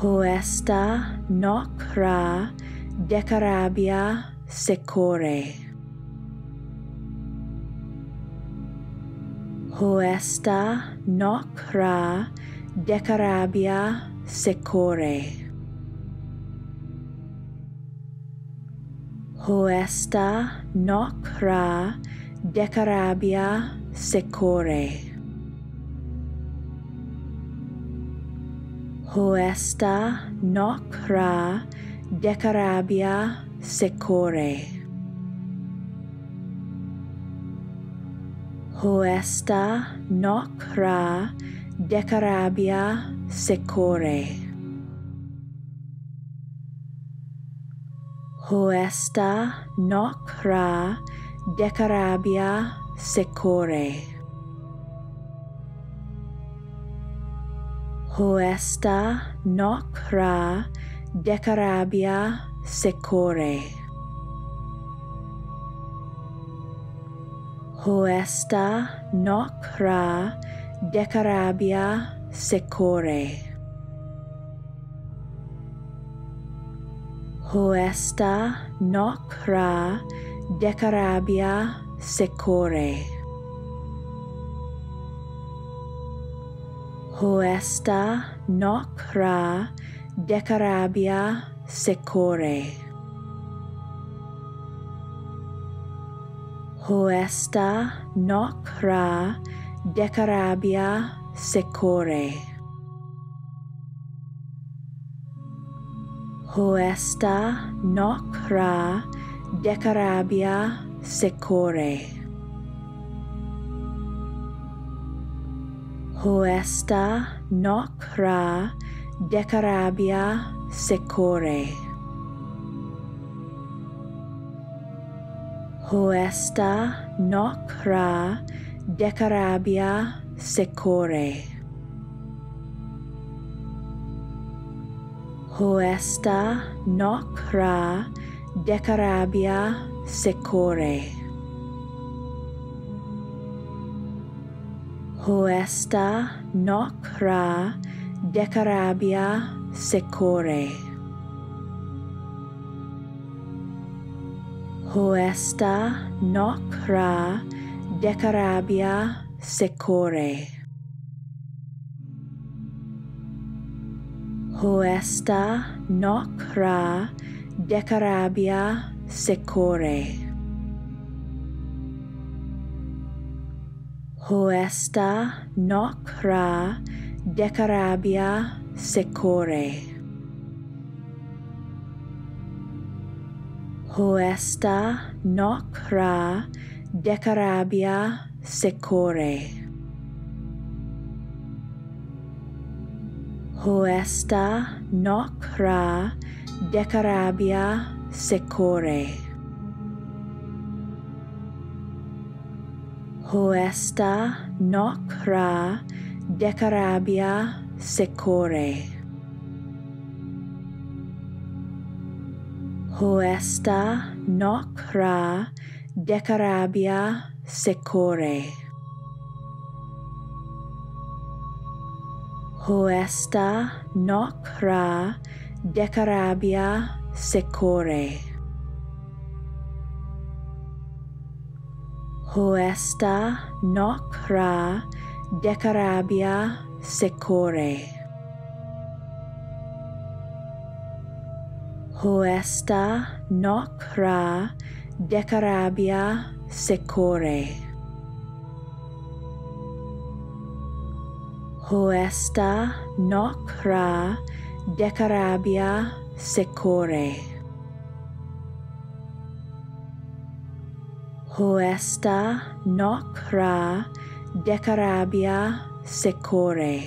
Hoesta noc ra decarabia secore. Hoesta noc ra decarabia secore. Hoesta noc ra decarabia secore. Hoesta noc ra decarabia secore. Hoesta noc ra decarabia secore. Hoesta noc ra decarabia secore. Hoesta noc ra decarabia secore. Hoesta noc ra decarabia secore. Hoesta noc ra decarabia secore. Hoesta noc ra decarabia secore. Hoesta noc ra decarabia secore. Hoesta noc ra decarabia secore. Hoesta noc ra decarabia secore. Hoesta noc ra decarabia secore. Hoesta noc ra decarabia secore. Hoesta noc ra decarabia secore. Hoesta noc ra decarabia secore. Hoesta noc ra decarabia secore. Hoesta noc ra decarabia secore. Hoesta noc ra decarabia secore. Hoesta noc ra decarabia secore. Hoesta noc ra decarabia secore. Hoesta noc ra decarabia secore. Hoesta noc ra decarabia secore. Hoesta noc ra decarabia secore. Hoesta noc ra decarabia secore. Hoesta noc ra decarabia secore. Hoesta noc ra decarabia secore.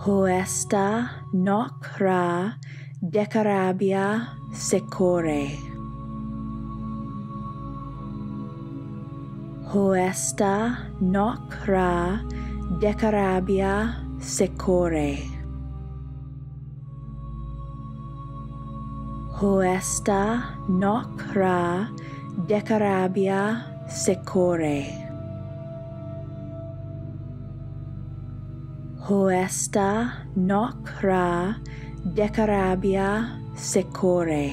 Hoesta noc ra decarabia secore. Hoesta noc ra decarabia secore. Hoesta noc ra decarabia secore. Hoesta noc ra decarabia secore.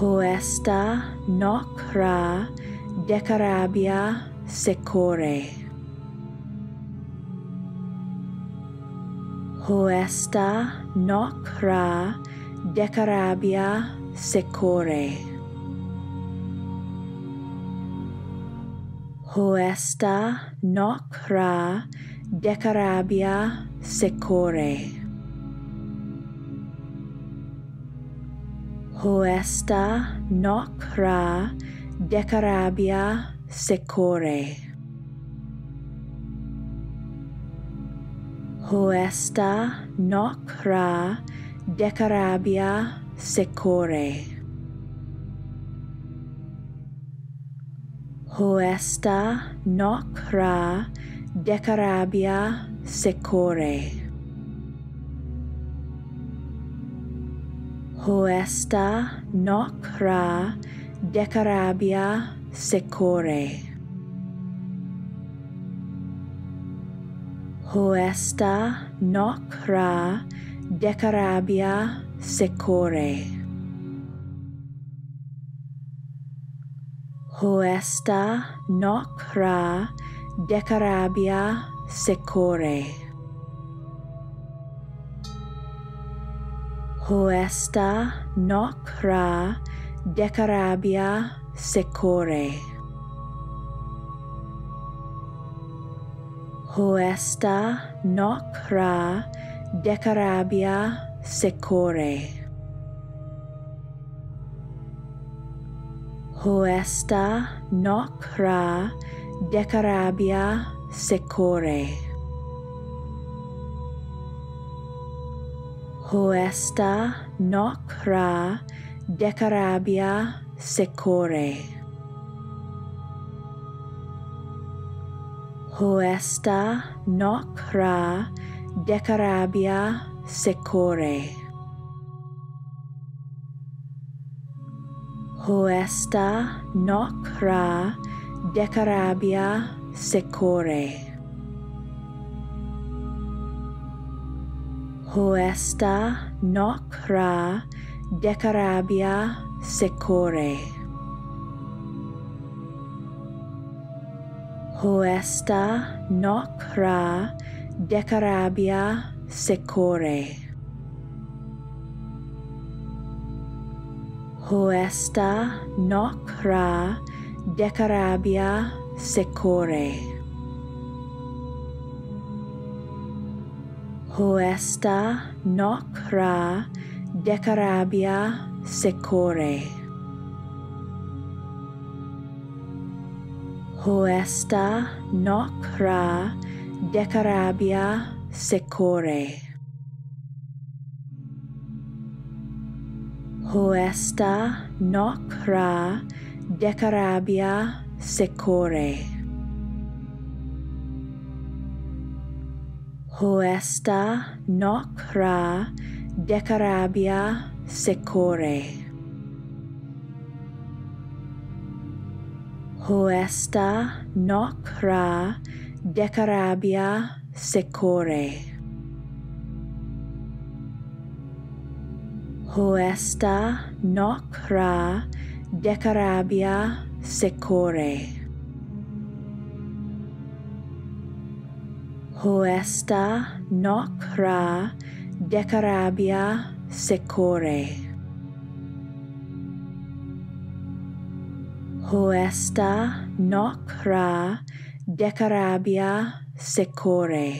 Hoesta noc ra decarabia secore. Hoesta noc ra decarabia secore. Hoesta noc ra decarabia secore. Hoesta noc ra decarabia secore. Hoesta noc ra decarabia secore. Hoesta noc ra decarabia secore. Hoesta noc ra decarabia secore. Hoesta noc ra decarabia secore. Hoesta noc ra decarabia secore. Hoesta noc ra decarabia secore. Hoesta noc ra decarabia secore. Hoesta noc ra decarabia secore. Hoesta noc ra decarabia secore. Hoesta noc ra decarabia secore. Hoesta noc ra decarabia secore. Hoesta noc ra decarabia secore. Hoesta nocra decarabia secore. Hoesta nocra decarabia secore. Hoesta nocra decarabia secore. Hoesta noc ra decarabia secore. Hoesta noc ra decarabia secore. Hoesta noc ra decarabia secore. Hoesta noc ra decarabia secore. Hoesta noc ra decarabia secore. Hoesta noc ra decarabia secore. Hoesta noc ra decarabia secore.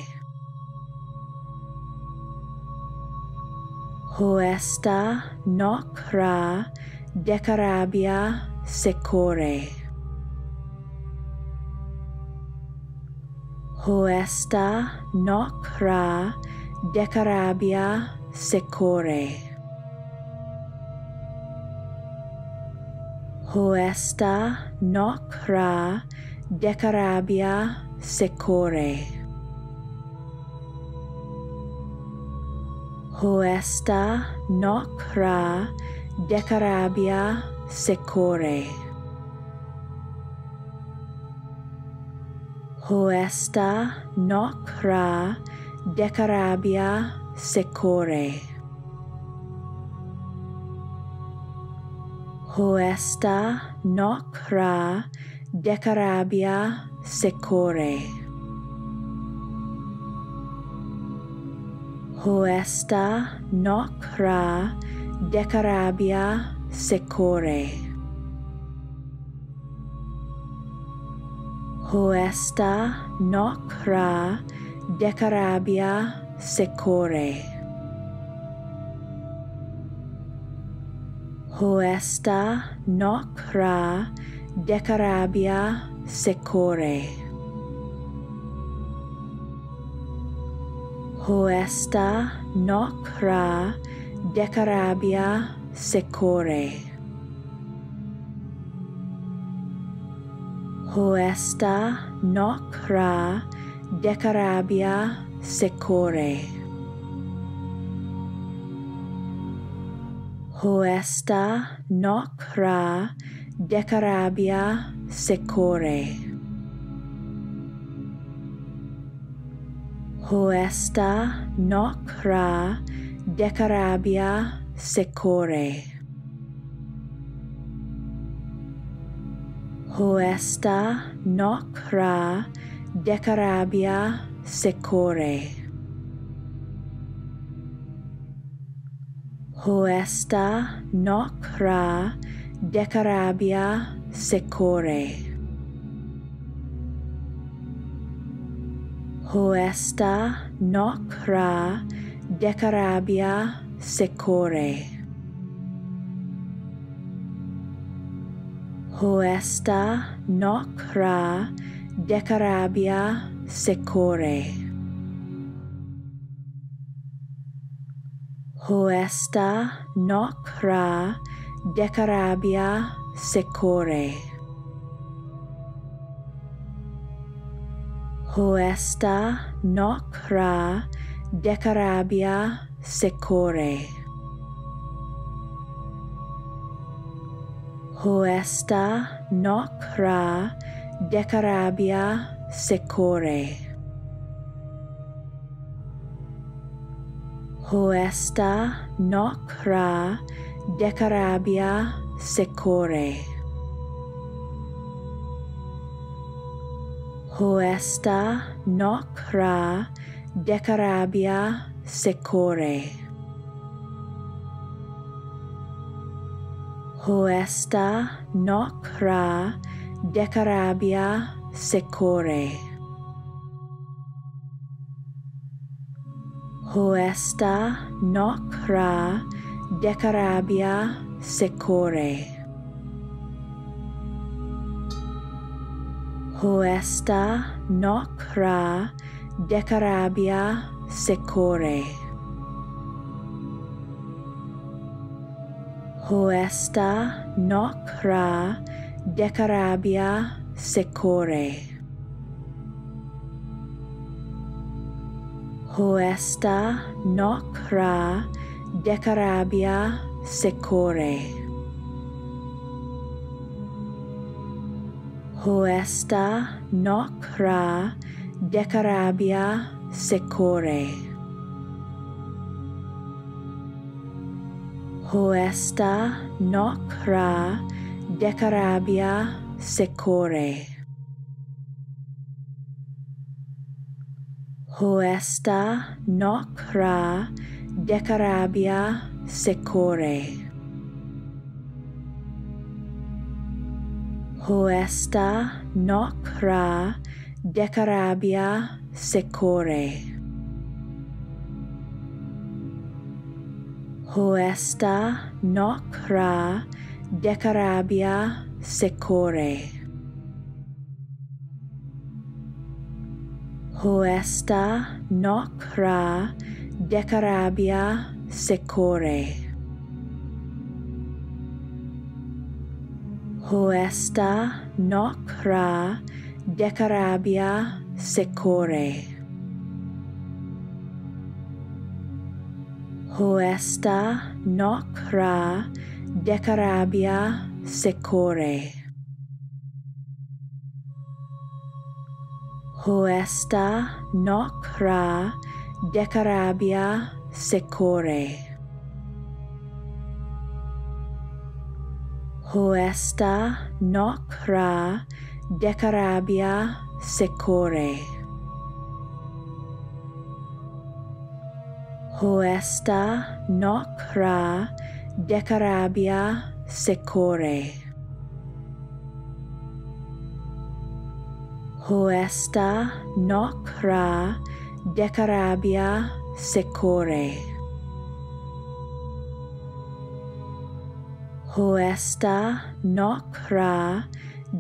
Hoesta noc ra decarabia secore. Hoesta noc ra decarabia secore. Hoesta noc ra decarabia secore. Hoesta noc ra decarabia secore. Hoesta nocra decarabia secore. Hoesta nocra decarabia secore. Hoesta nocra decarabia secore. Hoesta nocra decarabia secore. Hoesta nocra decarabia secore. Hoesta nocra decarabia secore. Hoesta nocra decarabia secore. Hoesta nocra decarabia secore. Hoesta nocra decarabia secore. Hoesta nocra decarabia secore. hoesta noc ra decarabia secore. Hoesta nocra decarabia secore. Hoesta nocra decarabia secore. Hoesta nocra decarabia secore. Hoesta nocra decarabia secore. Hoesta nocra decarabia secore. Hoesta nocra decarabia secore. Hoesta nocra decarabia secore. Hoesta nocra decarabia secore. Hoesta noc ra decarabia secore. Hoesta nocra decarabia secore. Hoesta nocra decarabia secore. Hoesta nocra decarabia secore. Hoesta nocra decarabia secore. Hoesta nocra decarabia secore. Hoesta nocra decarabia secore. Hoesta nocra decarabia secore. Hoesta nocra decarabia secore. Hoesta nocra decarabia secore. Hoesta nocra decarabia secore. Hoesta nocra decarabia secore. hoesta noc ra decarabia secore. Hoesta nocra decarabia secore. Hoesta nocra decarabia secore. Hoesta nocra decarabia secore. Hoesta nocra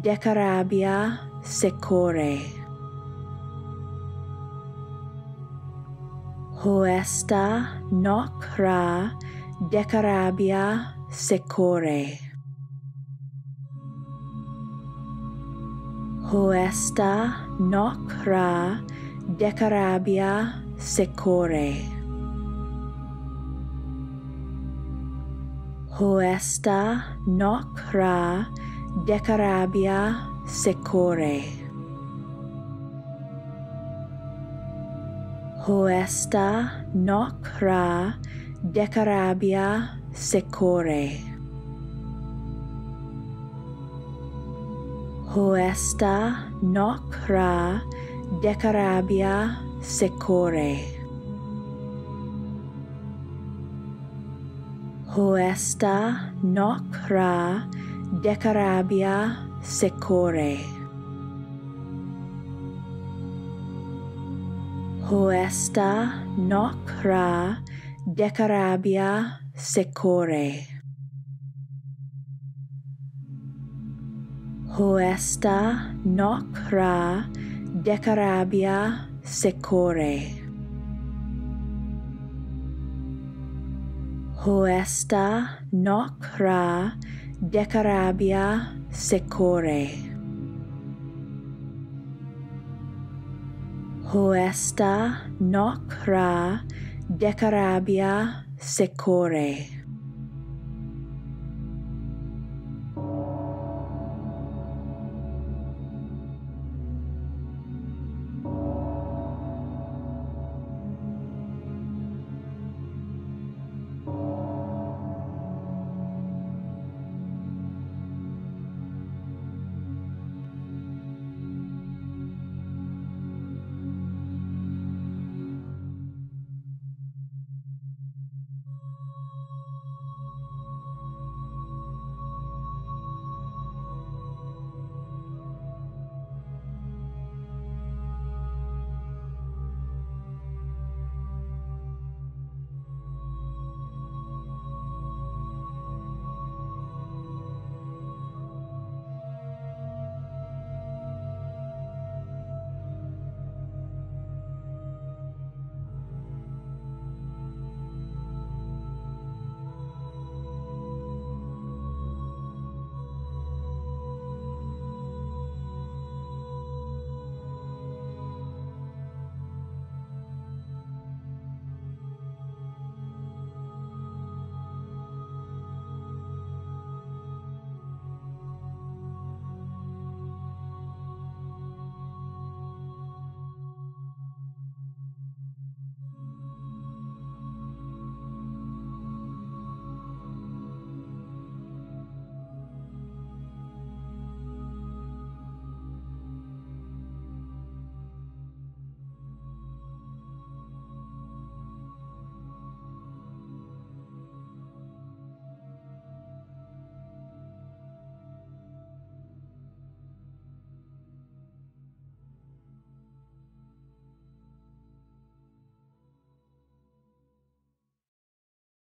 decarabia secore. Hoesta nocra decarabia secore. puesta noc ra decarabia secore. Puesta noc decarabia secore. Puesta noc decarabia secore. Hoesta noc decarabia secore. Hoesta nocra decarabia secore. Hoesta nocra decarabia secore. Hoesta nocra decarabia secore. Hoesta nocra decarabia secore. Hoesta nocra decarabia secore.